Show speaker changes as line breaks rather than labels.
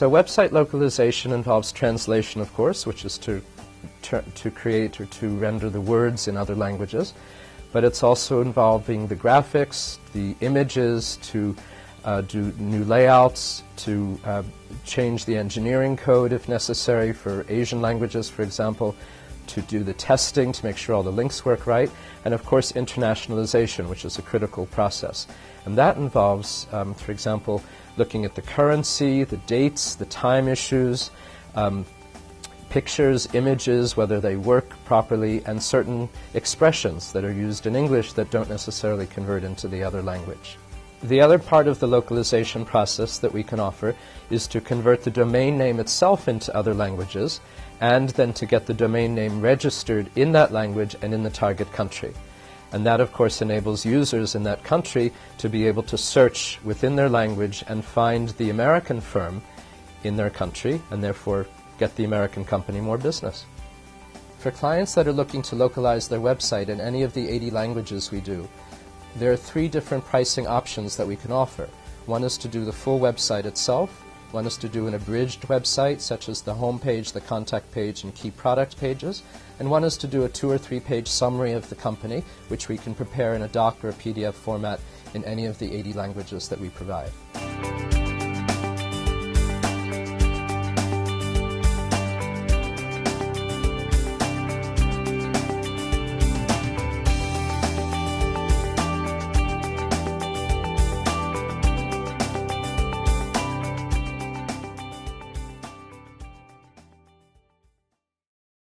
So website localization involves translation, of course, which is to, to create or to render the words in other languages. But it's also involving the graphics, the images, to uh, do new layouts, to uh, change the engineering code if necessary for Asian languages, for example, to do the testing to make sure all the links work right, and of course internationalization, which is a critical process. And that involves, um, for example, looking at the currency, the dates, the time issues, um, pictures, images, whether they work properly, and certain expressions that are used in English that don't necessarily convert into the other language. The other part of the localization process that we can offer is to convert the domain name itself into other languages and then to get the domain name registered in that language and in the target country. And that, of course, enables users in that country to be able to search within their language and find the American firm in their country and therefore get the American company more business. For clients that are looking to localize their website in any of the 80 languages we do, there are three different pricing options that we can offer. One is to do the full website itself, one is to do an abridged website, such as the home page, the contact page, and key product pages. And one is to do a two or three page summary of the company, which we can prepare in a doc or a PDF format in any of the 80 languages that we provide.